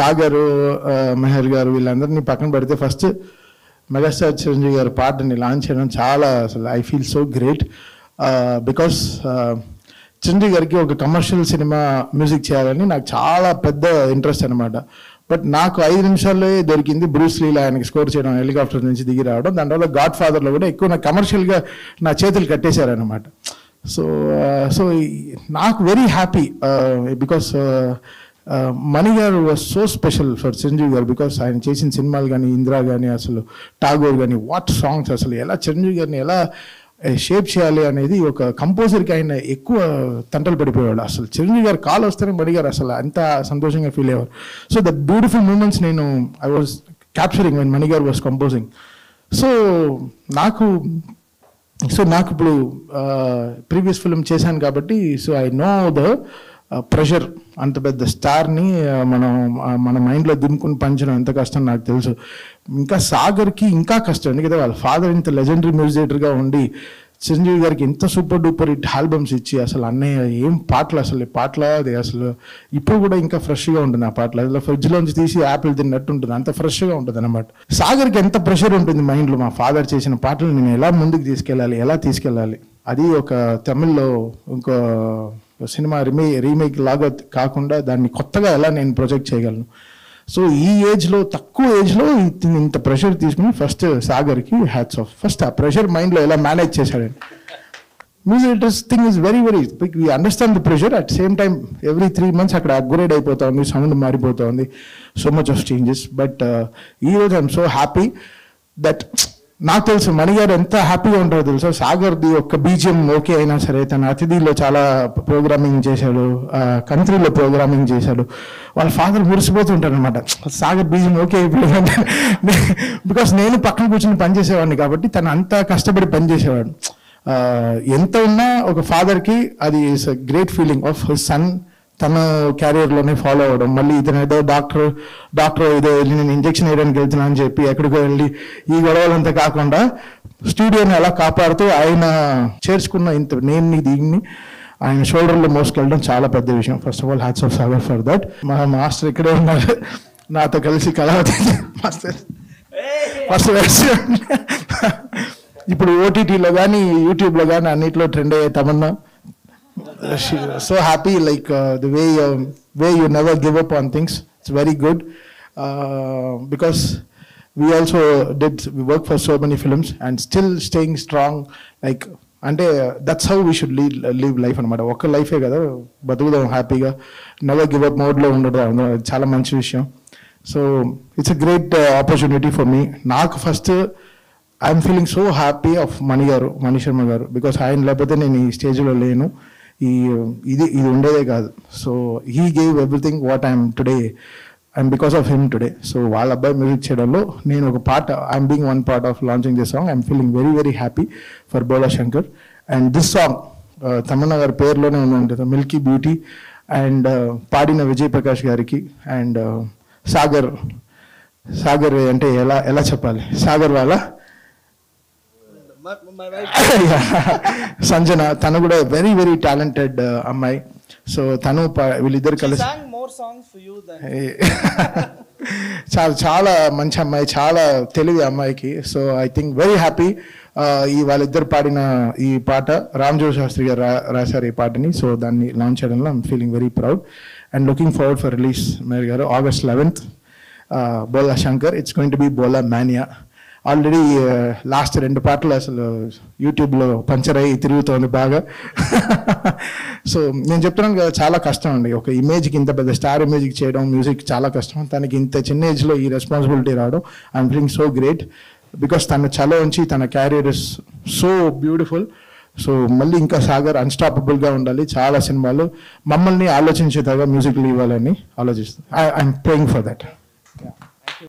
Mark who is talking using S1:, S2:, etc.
S1: సాగర్ మెహర్ గారు వీళ్ళందరినీ పక్కన పెడితే ఫస్ట్ మెగాస్టార్ చిరంజీవి గారి పాటని లాంచ్ చేయడం చాలా అసలు I feel so great because Chiranjeevi గారికి ఒక కమర్షియల్ సినిమా మ్యూజిక్ చేయాలని నాకు చాలా పెద్ద ఇంట్రెస్ట్ అనమాట బట్ నాకు ఐదు నిమిషాల్లో దొరికింది బ్రూస్ లీలా ఆయనకి స్కోర్ చేయడం హెలికాప్టర్ నుంచి దిగి రావడం. దానివల్ల గాడ్ ఫాదర్లో కూడా ఎక్కువ నాకు కమర్షియల్గా నా చేతులు కట్టేశారనమాట సో సో నాకు వెరీ హ్యాపీ బికాస్ మణి గారు was so special for Chiranjeevi గారు బికాస్ ఆయన చేసిన సినిమాలు కానీ ఇందిరా కానీ అసలు టాగోర్ కానీ వాట్ సాంగ్స్ అసలు ఎలా చిరంజీవి గారిని ఎలా షేప్ చేయాలి అనేది ఒక కంపోజర్కి ఆయన ఎక్కువ తంటలు పడిపోయేవాడు అసలు చిరంజీవి గారు కాల్ వస్తేనే మణి గారు అసలు అంత సంతోషంగా ఫీల్ అయ్యేవారు. సో ద బ్యూటిఫుల్ మూమెంట్స్ నేను ఐ వాజ్ క్యాప్చరింగ్ వెన్ మణిగారు వాజ్ కంపోజింగ్ సో నాకు సో నాకు ఇప్పుడు ప్రీవియస్ ఫిల్మ్ చేశాను కాబట్టి so I know the pressure అంత పెద్ద స్టార్ని మనం మన మైండ్లో దింపుకుని పంచడం ఎంత కష్టం నాకు తెలుసు. ఇంకా సాగర్కి ఇంకా కష్టం. ఎందుకంటే వాళ్ళ ఫాదర్ ఇంత లెజెండరీ మ్యూజియేటర్గా ఉండి చిరంజీవి గారికి ఎంత సూపర్ డూపర్ హిట్ ఆల్బమ్స్ ఇచ్చి అసలు అన్నయ్య ఏం పాటలు అసలు పాటలు అది అసలు? ఇప్పుడు కూడా ఇంకా ఫ్రెష్గా ఉంటుంది ఆ పాటలు. అసలు ఫ్రిడ్జ్లోంచి తీసి యాపిల్ తిన్నట్టు ఉంటుంది. అంత ఫ్రెష్గా ఉంటుంది అనమాట సాగర్కి ఎంత ప్రెషర్ ఉంటుంది మైండ్లో? మా ఫాదర్ చేసిన పాటలు నేను ఎలా ముందుకు తీసుకెళ్ళాలి? ఎలా తీసుకెళ్ళాలి? అది ఒక తమిళ్ళో ఇంకో సినిమా రీమే రీమేక్ లాగా కాకుండా దాన్ని కొత్తగా ఎలా నేను ప్రొజెక్ట్ చేయగలను? సో ఈ ఏజ్లో తక్కువ ఏజ్లో ఇంత ప్రెషర్ తీసుకుని ఫస్ట్ సాగర్కి హ్యాట్స్ ఆఫ్. ఫస్ట్ ఆ ప్రెషర్ మైండ్లో ఎలా మేనేజ్ చేశాడండి music thing is very very we understand the pressure at same time every three months అక్కడ అప్గ్రేడ్ అయిపోతుంది సౌండ్ మారిపోతుంది so much of changes but ఈ రోజు ఐఎమ్ సో హ్యాపీ దట్ నాకు తెలుసు మణిగారు ఎంత హ్యాపీగా ఉంటారో తెలుసు. సాగర్ది ఒక్క బీజియం ఓకే అయినా సరే తన అతిథిలో చాలా ప్రోగ్రామింగ్ చేశాడు కంట్రీలో ప్రోగ్రామింగ్ చేశాడు. వాళ్ళ ఫాదర్ మురిసిపోతుంటారు అనమాట సాగర్ బీజియం ఓకే అయిపోయిందంటే బికాస్ నేను పక్కన కూర్చొని పనిచేసేవాడిని కాబట్టి తను అంత కష్టపడి పనిచేసేవాడు ఎంత ఉన్నా ఒక ఫాదర్కి అది is great feeling of son తన క్యారియర్లోనే ఫాలో అవ్వడం. మళ్ళీ ఇతను ఏదో డాక్టర్ డాక్టర్ ఏదో వెళ్ళి నేను ఇంజెక్షన్ వేయడానికి వెళ్తున్నా అని చెప్పి ఎక్కడికో వెళ్ళి ఈ గొడవలంతా కాకుండా స్టూడియోని ఎలా కాపాడుతూ ఆయన చేర్చుకున్న ఇంత నేమ్ని దీన్ని ఆయన షోల్డర్లో మోసుకెళ్ళడం చాలా పెద్ద విషయం. First of all hats off Sagar for that మా మాస్టర్ ఇక్కడే ఉన్నారు నాతో కలిసి కలవతి మాస్టర్ ఫస్ట్ ఇప్పుడు ఓటీటీలో కానీ యూట్యూబ్లో కానీ అన్నిట్లో ట్రెండ్ అయ్యే Tamannaah. So happy like the way way you never give up on things it's very good because we also did we work for so many films and still staying strong like అంటే that's how we should leave leave life అనమాట ఒక్క లైఫే కదా బతుకుదాం హ్యాపీగా never give up మోడ్లో ఉండడం అది చాలా మంచి విషయం so it's a great opportunity for me నాకు first I'm feeling so happy of Mani గారు మణి శర్మ గారు బికాస్ ఆయన లేకపోతే నేను ఈ స్టేజ్లో లేను ఈ ఇది ఇది ఉండేదే కాదు. So he gave everything what I'm today and because of him today so వాళ్ళ అబ్బాయి మ్యూజిక్ చేయడంలో నేను ఒక part I'm being one part of launching this song I'm feeling very very happy for Bhola Shankar and this song Tamannaah గారి పేరులోనే ఉందంటే. Milky beauty and పాడిన విజయ్ ప్రకాష్ గారికి అండ్ uh, సాగర్ సాగర్ అంటే ఎలా ఎలా చెప్పాలి? సాగర్ వాళ్ళ సంజన తను కూడా వెరీ వెరీ టాలెంటెడ్ అమ్మాయి. సో తను వీళ్ళిద్దరు కలిసి
S2: sang more songs for you than.
S1: చాలా చాలా మంచి అమ్మాయి చాలా తెలివి అమ్మాయికి. So I think very happy ఈ వాళ్ళిద్దరు పాడిన ఈ పాట రామ్జో శాస్త్రి గారు రాశారు ఈ పాటని. సో దాన్ని లాంచ్ చేయడంలో I'm feeling very proud and looking forward for release Meyer గారు August eleventh Bhola Shankar it's going to be Bhola mania. Already last రెండు పాటలు అసలు యూట్యూబ్లో పంచర్ అయ్యి తిరుగుతోంది బాగా. సో నేను చెప్తున్నాను కదా చాలా కష్టం అండి. ఒక ఇమేజ్కి ఇంత పెద్ద స్టార్ ఇమేజ్కి చేయడం మ్యూజిక్ చాలా కష్టం. తనకి ఇంత చిన్న ఏజ్లో ఈ రెస్పాన్సిబిలిటీ రావడం I'm feeling so great. Because తన చలో ఉంచి తన career is so beautiful. So మళ్ళీ ఇంకా సాగర్ అన్స్టాపబుల్గా ఉండాలి. చాలా సినిమాలు. మమ్మల్ని ఆలోచించేదాగా మ్యూజిక్లు ఇవ్వాలని I I'm praying for that.